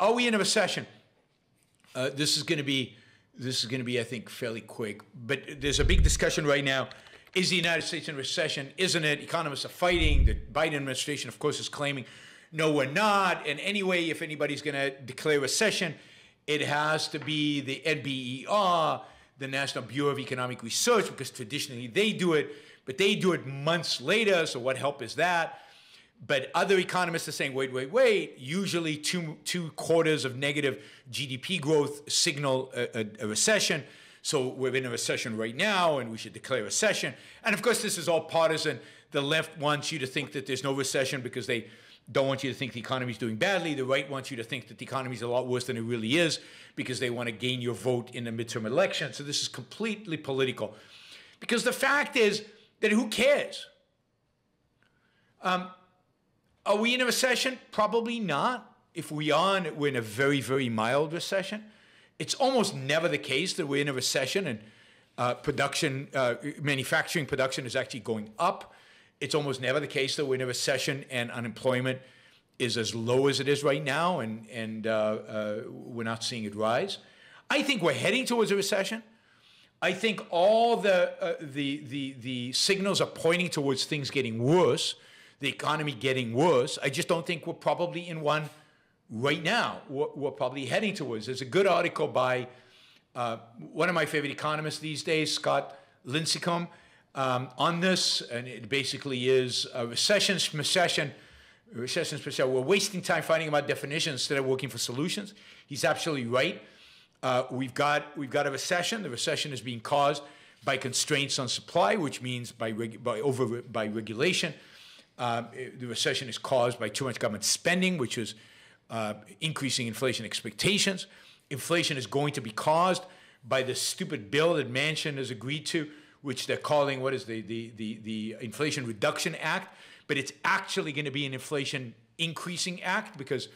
are we in a recession? Uh, this is going to be this is going to be, I think, fairly quick. But there's a big discussion right now. Is the United States in recession? Isn't it? Economists are fighting. The Biden administration, of course, is claiming, no, we're not. And anyway, if anybody's going to declare recession, it has to be the NBER, the National Bureau of Economic Research, because traditionally they do it, but they do it months later. So what help is that? But other economists are saying, wait, wait, wait. Usually, two two quarters of negative GDP growth signal a, a, a, recession. So we're in a recession right now, and we should declare a recession. And of course, this is all partisan. The left wants you to think that there's no recession because they don't want you to think the economy is doing badly. The right wants you to think that the economy is a lot worse than it really is because they want to gain your vote in the midterm election. So this is completely political. Because the fact is that who cares? Um, are we in a recession? Probably not. If we are, we're in a very, very mild recession. It's almost never the case that we're in a recession and uh, production, uh, manufacturing production is actually going up. It's almost never the case that we're in a recession and unemployment is as low as it is right now, and and uh, uh we're not seeing it rise. I think we're heading towards a recession. I think all the uh, the the the signals are pointing towards things getting worse the economy getting worse. I just don't think we're probably in one right now. We're, we're probably heading towards. There's a good article by uh, one of my favorite economists these days, Scott Lincicome, um, on this, and it basically is a recession, recession, recession, recession. We're wasting time fighting about definitions instead of working for solutions. He's absolutely right. Uh, we've got we've got a recession. The recession is being caused by constraints on supply, which means by by over by regulation. Um, the recession is caused by too much government spending, which is uh, increasing inflation expectations. Inflation is going to be caused by the stupid bill that Manchin has agreed to, which they're calling what is the, the, the, the Inflation Reduction Act. But it's actually going to be an inflation increasing act because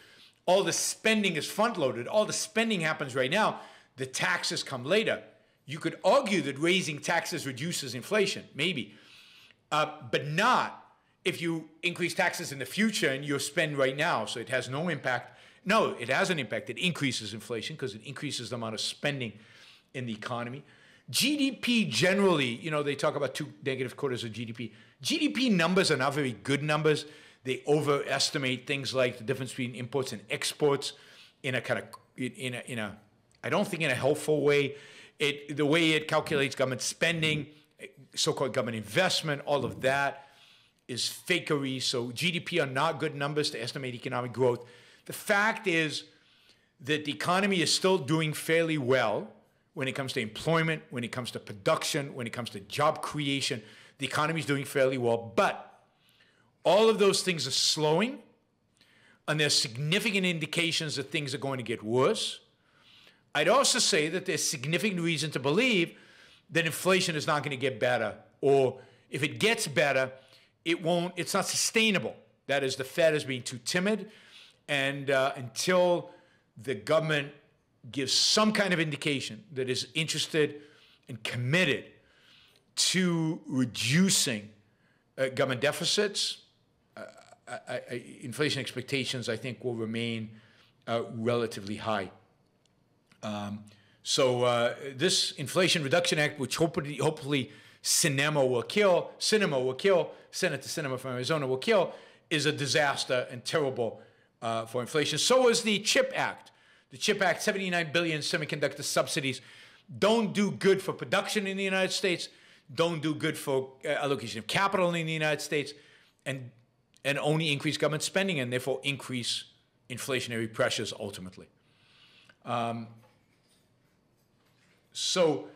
all the spending is front loaded. All the spending happens right now. The taxes come later. You could argue that raising taxes reduces inflation, maybe, uh, but not if you increase taxes in the future and you spend right now, so it has no impact. No, it has an impact. It increases inflation because it increases the amount of spending in the economy. GDP generally, you know, they talk about two negative quarters of GDP. GDP numbers are not very good numbers. They overestimate things like the difference between imports and exports in a kind of in a in a I don't think in a helpful way. It the way it calculates government spending, so-called government investment, all of that is fakery. So GDP are not good numbers to estimate economic growth. The fact is that the economy is still doing fairly well when it comes to employment, when it comes to production, when it comes to job creation. The economy is doing fairly well, but all of those things are slowing, and there's significant indications that things are going to get worse. I'd also say that there's significant reason to believe that inflation is not going to get better, or if it gets better, it won't, it's not sustainable. That is, the Fed is being too timid. And uh, until the government gives some kind of indication that is interested and committed to reducing uh, government deficits, uh, I, I, inflation expectations, I think, will remain uh, relatively high. Um, so uh, this Inflation Reduction Act, which hopefully, hopefully Sinema will kill, Sinema will kill, Senate to Sinema from Arizona will kill, is a disaster and terrible uh, for inflation. So is the CHIP Act. The CHIP Act, 79 billion semiconductor subsidies, don't do good for production in the United States, don't do good for uh, allocation of capital in the United States, and and only increase government spending and therefore increase inflationary pressures ultimately. Um, so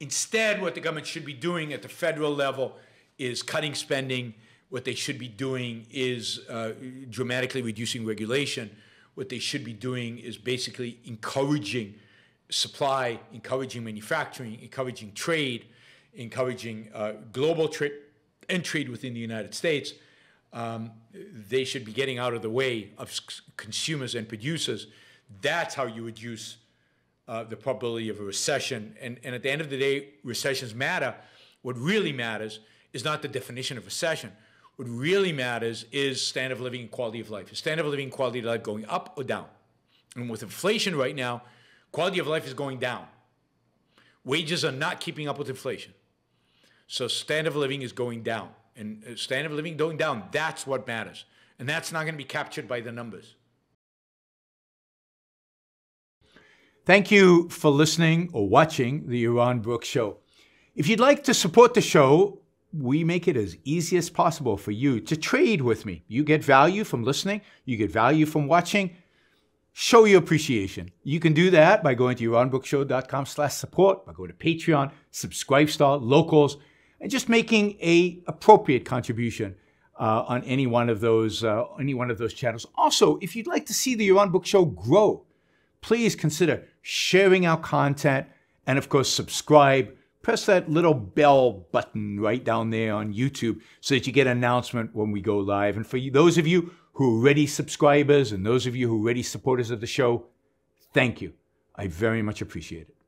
Instead, what the government should be doing at the federal level is cutting spending. What they should be doing is uh, dramatically reducing regulation. What they should be doing is basically encouraging supply, encouraging manufacturing, encouraging trade, encouraging uh, global trade and trade within the United States. Um, they should be getting out of the way of consumers and producers. That's how you reduce uh, the probability of a recession. And, and at the end of the day, recessions matter. What really matters is not the definition of recession. What really matters is standard of living and quality of life. Is standard of living and quality of life going up or down? And with inflation right now, quality of life is going down. Wages are not keeping up with inflation. So standard of living is going down. And uh, standard of living going down, that's what matters. And that's not going to be captured by the numbers. Thank you for listening or watching the Yaron Brooks Show. If you'd like to support the show, we make it as easy as possible for you to trade with me. You get value from listening, you get value from watching. Show your appreciation. You can do that by going to yaronbrookshow.com slash support, by going to Patreon, Subscribestar, Locals, and just making a appropriate contribution uh, on any one of those uh, any one of those channels. Also, if you'd like to see the Yaron Brook Show grow, please consider sharing our content and of course subscribe. Press that little bell button right down there on YouTube so that you get an announcement when we go live. And for you, those of you who are already subscribers and those of you who are already supporters of the show, thank you. I very much appreciate it.